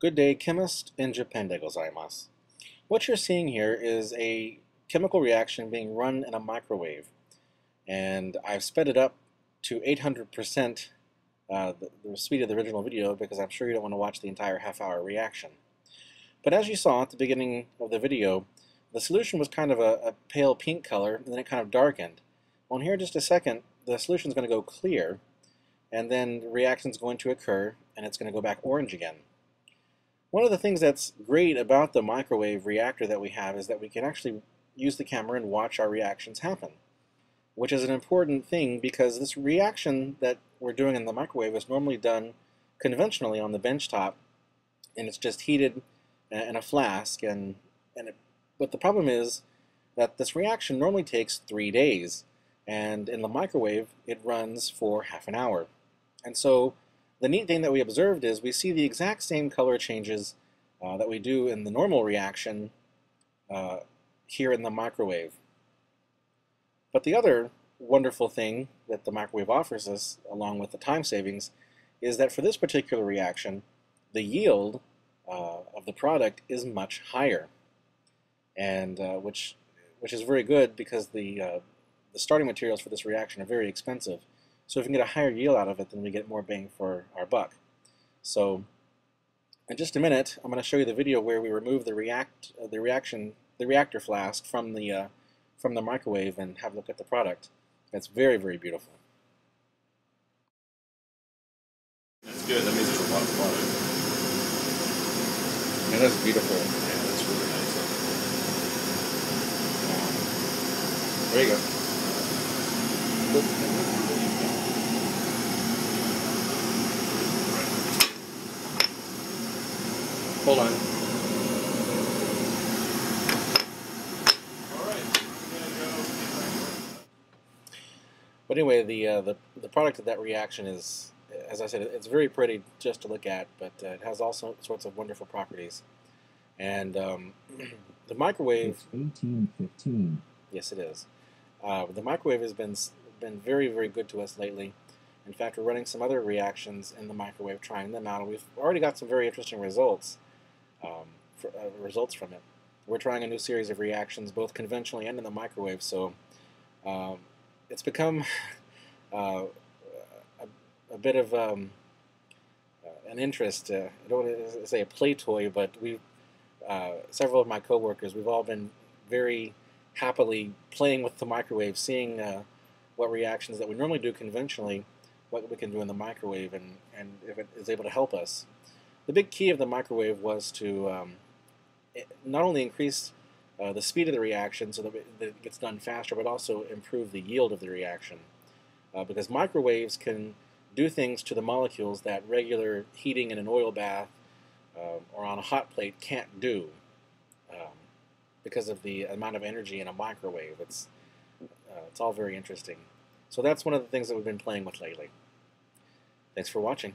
Good day, chemist in Japan de gozaimasu. What you're seeing here is a chemical reaction being run in a microwave. And I've sped it up to 800% uh, the, the speed of the original video because I'm sure you don't want to watch the entire half hour reaction. But as you saw at the beginning of the video, the solution was kind of a, a pale pink color and then it kind of darkened. Well, in here in just a second, the solution is going to go clear and then the reaction is going to occur and it's going to go back orange again. One of the things that's great about the microwave reactor that we have is that we can actually use the camera and watch our reactions happen, which is an important thing because this reaction that we're doing in the microwave is normally done conventionally on the bench top and it's just heated in a flask and, and it, but the problem is that this reaction normally takes three days and in the microwave it runs for half an hour. And so the neat thing that we observed is we see the exact same color changes uh, that we do in the normal reaction uh, here in the microwave. But the other wonderful thing that the microwave offers us, along with the time savings, is that for this particular reaction, the yield uh, of the product is much higher, and uh, which which is very good because the uh, the starting materials for this reaction are very expensive. So if we can get a higher yield out of it, then we get more bang for our buck. So in just a minute, I'm going to show you the video where we remove the react uh, the reaction the reactor flask from the uh, from the microwave and have a look at the product. It's very very beautiful. That's good. That means there's a lot of product. And that's beautiful. Yeah, that's really nice. There you go. Hold on. All right. I'm gonna go. But anyway, the uh, the the product of that reaction is, as I said, it's very pretty just to look at, but uh, it has all sorts of wonderful properties. And um, the microwave, It's 1815. yes, it is. Uh, the microwave has been been very very good to us lately. In fact, we're running some other reactions in the microwave, trying them out, and we've already got some very interesting results. Um, for, uh, results from it. We're trying a new series of reactions, both conventionally and in the microwave. So um, it's become uh, a, a bit of um, an interest. Uh, I don't want to say a play toy, but we, uh, several of my coworkers, we've all been very happily playing with the microwave, seeing uh, what reactions that we normally do conventionally, what we can do in the microwave, and, and if it is able to help us. The big key of the microwave was to um, not only increase uh, the speed of the reaction so that it, gets done faster, but also improve the yield of the reaction. Uh, because microwaves can do things to the molecules that regular heating in an oil bath um, or on a hot plate can't do um, because of the amount of energy in a microwave. It's, uh, it's all very interesting. So that's one of the things that we've been playing with lately. Thanks for watching.